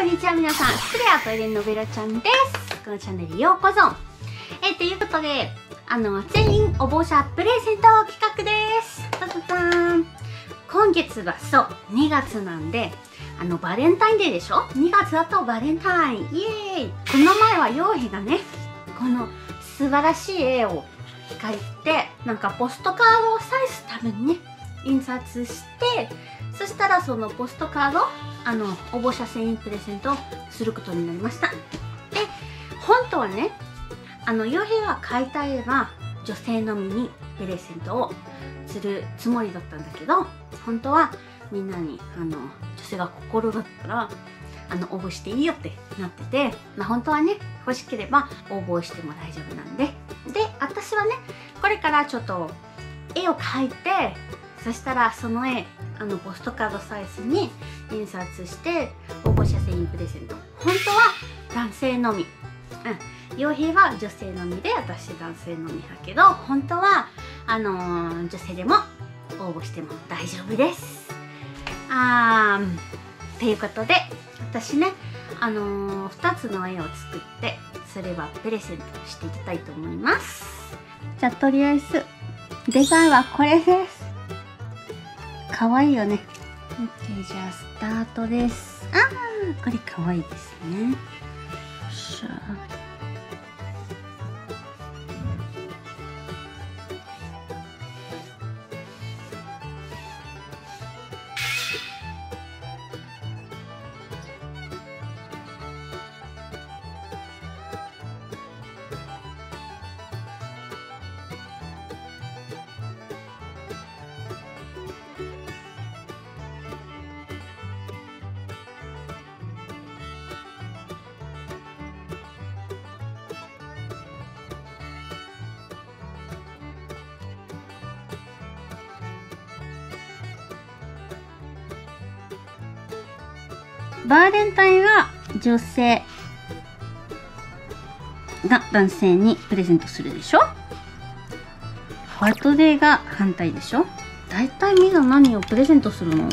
こんにちは皆さんクレアトイレのベラちゃんです。このチャンネルようこそ。えー、ということであの全員お坊者プレゼント企画です。たたたん今月はそう2月なんであのバレンタインデーでしょ？2月だとバレンタイン。イエーイ。この前は陽平がねこの素晴らしい絵を描いてなんかポストカードをサイズためにね印刷してそしたらそのポストカードあの応募者全員プレゼントすることになりました。で本当はねあの傭兵は描いた絵は女性のみにプレゼントをするつもりだったんだけど本当はみんなにあの女性が心だったらあの応募していいよってなってて、まあ、本当はね欲しければ応募しても大丈夫なんで。で私はねこれからちょっと絵を描いてそしたらその絵あのポストカードサイズに印刷して応募者全員プレゼント。本当は男性のみ。うん。傭兵は女性のみで私男性のみだけど本当はあのー、女性でも応募しても大丈夫です。あーということで私ねあのー、2つの絵を作ってそれはプレゼントしていきたいと思います。じゃあとりあえずデザインはこれです。可愛いよね。OK じゃあスタートです。あーこれ可愛いですね。しゃバーレンタインは女性が男性にプレゼントするでしょ？バートデーが反対でしょ？大体みんな何をプレゼントするの？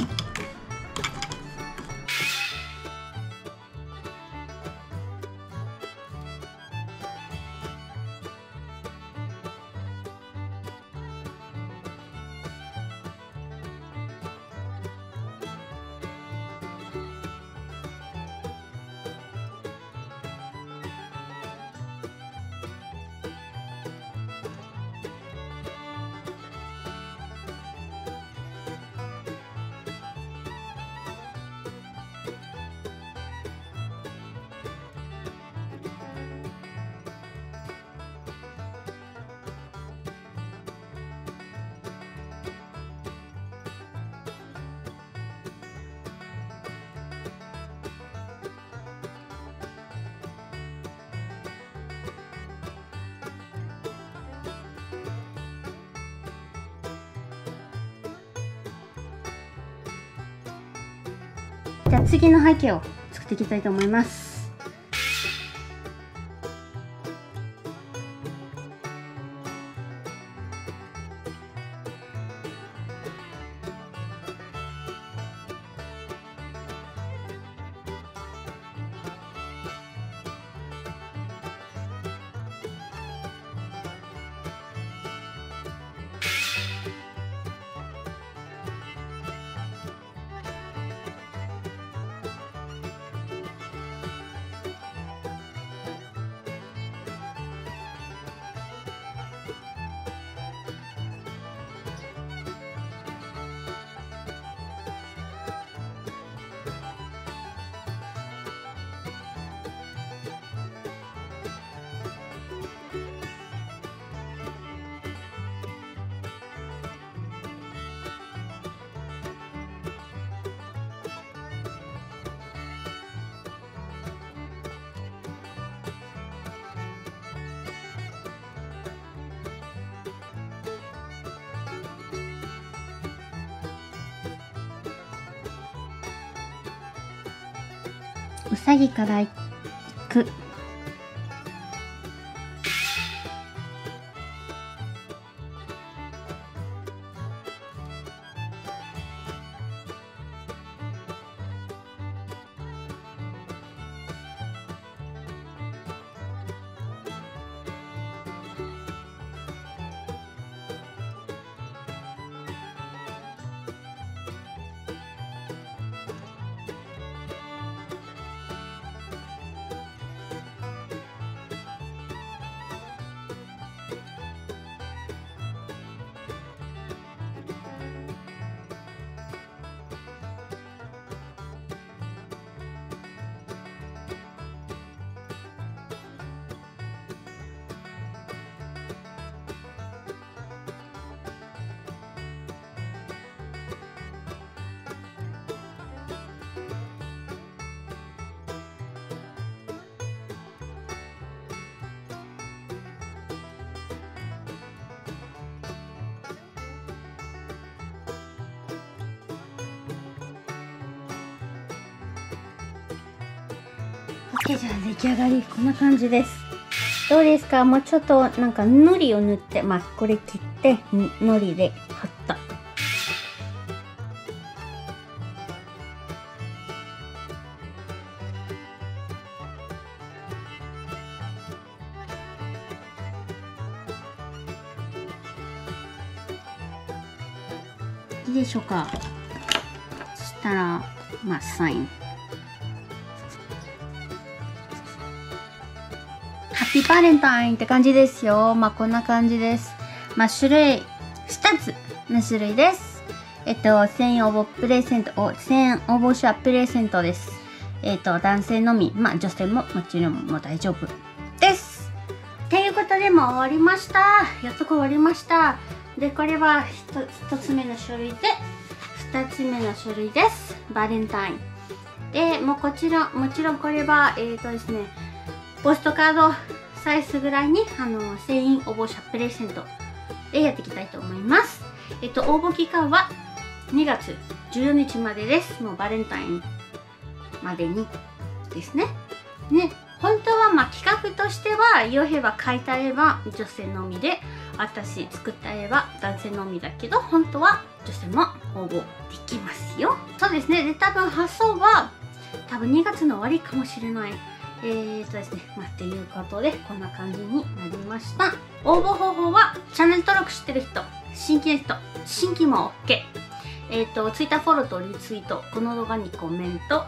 じゃあ次の背景を作っていきたいと思います。うさぎから行く。じゃあ出来上がりこんな感じです。どうですか？もうちょっとなんか海苔を塗って。まあこれ切って海苔で貼った。いいでしょうか？そしたらまあサイン。ピーバレンタインって感じですよ。まあこんな感じです。まあ種類2つの種類です。えっと1000円応募プレゼントお1000円応募者プレゼントです。えっと男性のみ。まあ女性ももちろんもう大丈夫です。ということでもう終わりました。やっと終わりました。でこれは 1, つ目の書類で2つ目の書類です。バレンタインでもうこちらもちろんこれはえっ、ー、とですねポストカードサイズぐらいにあの1000円応募者プレゼントでやっていきたいと思います。えっと応募期間は2月14日までです。もうバレンタインまでにですね。ね本当はまあ企画としてはヨヘは書いた絵は女性のみで私作った絵は男性のみだけど本当は女性も応募できますよ。そうですね。で多分発送は多分2月の終わりかもしれない。えーとですね、まあ、っていうことで、こんな感じになりました。応募方法は、チャンネル登録してる人、新規の人、新規も OK。えっ、ー、と、Twitter フォローとリツイート、この動画にコメント、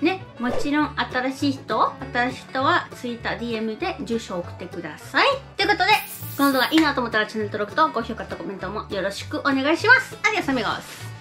ね、もちろん新しい人、新しい人は Twitter、DM で住所を送ってください。ということで、この動画いいなと思ったらチャンネル登録と高評価とコメントもよろしくお願いします。アディオスアミゴス